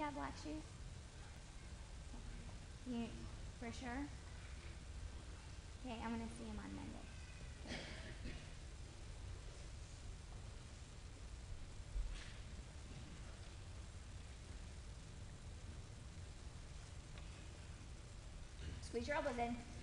have black shoes? You, for sure? Okay, I'm gonna see him on Monday. Squeeze your elbows in.